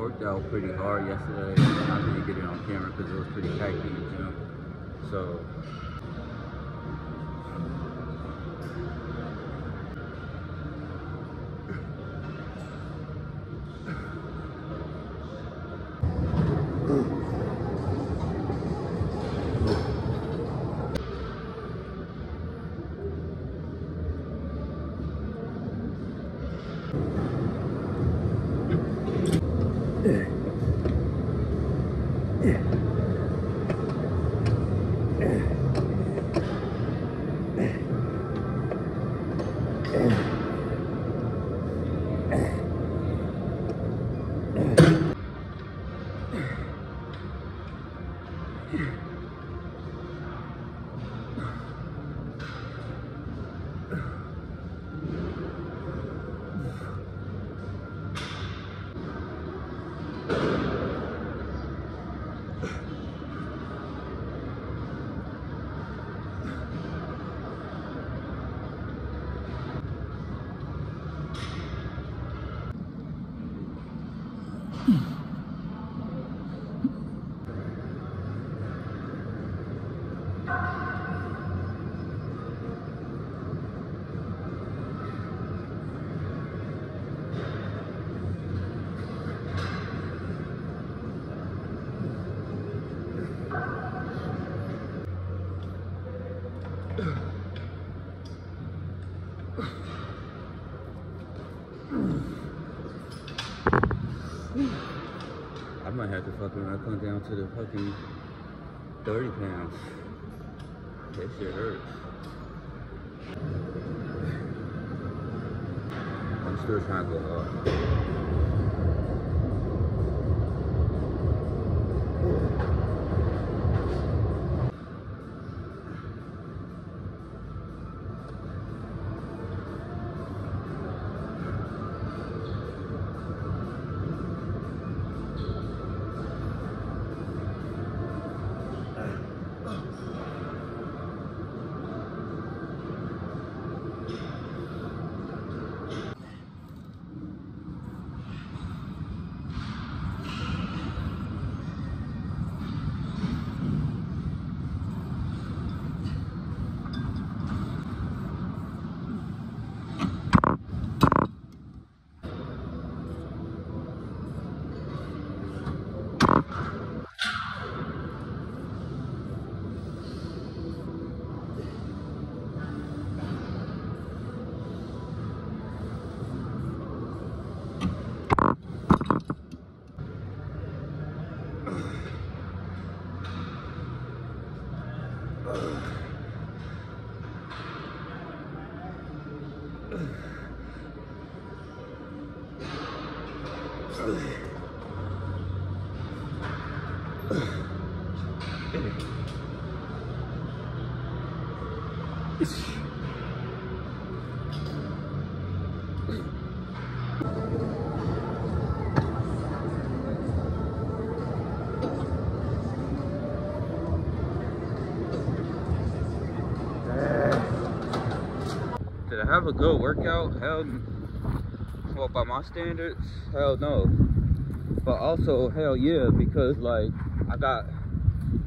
worked out pretty hard yesterday. I didn't get it on camera because it was pretty packed in the gym. So ええ。ええ。ええ。ええ。Ugh. I might have to fucking I come down to the fucking 30 pounds. That shit hurts. I'm still trying to go up. I have a good workout? Hell, well, by my standards, hell no. But also, hell yeah, because like I got,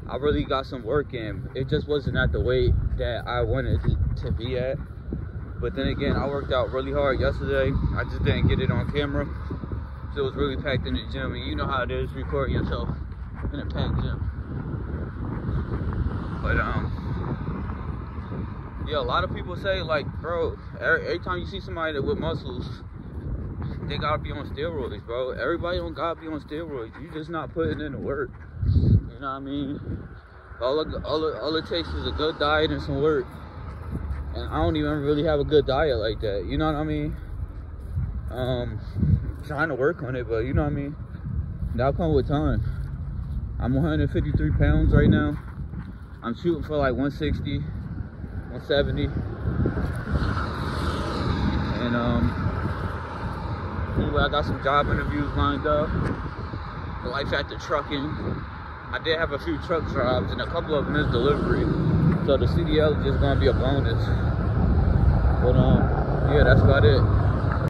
I really got some work in. It just wasn't at the weight that I wanted to, to be at. But then again, I worked out really hard yesterday. I just didn't get it on camera. So it was really packed in the gym. And you know how it is recording yourself in a packed gym. But, um, yeah, a lot of people say, like, bro, every, every time you see somebody with muscles, they gotta be on steroids, bro. Everybody don't gotta be on steroids. You just not putting in the work. You know what I mean? All it, all, all it takes is a good diet and some work. And I don't even really have a good diet like that. You know what I mean? Um, trying to work on it, but you know what I mean? That'll come with time. I'm 153 pounds right now. I'm shooting for like 160, 170. And um, anyway, I got some job interviews lined up. Life after trucking. I did have a few truck jobs and a couple of them is delivery. So the CDL is just gonna be a bonus. But um, yeah, that's about it.